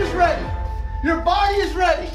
is ready. Your body is ready.